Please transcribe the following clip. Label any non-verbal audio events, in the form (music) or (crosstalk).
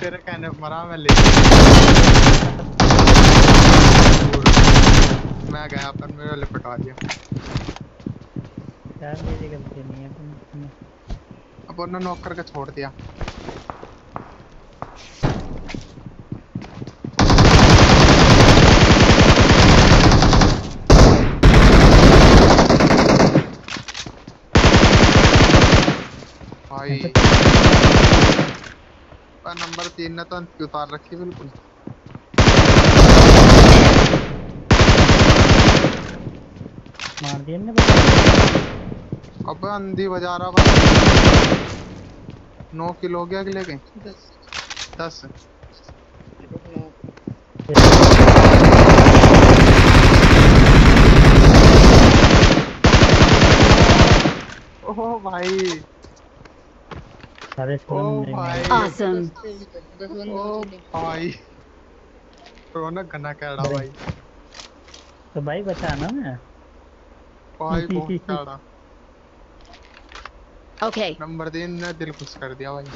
तेरे कहने पर मरा मैं ले मैं गया पर मेरे वाले पटवा दिया। यार मेरी गलती नहीं है तुम- अब उन्होंने नॉक करके छोड़ दिया। भाई। पर नंबर तीन ने तो उतार रखी बिल्कुल मार दिया ने अब अंधी बजा रहा भाई नौ किलो हो गया अगले के दस दस ओह भाई सारे फ़ोन ओ में भाई Awesome. ओ उतरे। भाई रौनक घना कैड़ा भाई। तो भाई बचाना मैं? भाई (laughs) बहुत कैड़ा ओके नंबर 3 ने दिल खुश कर दिया भाई।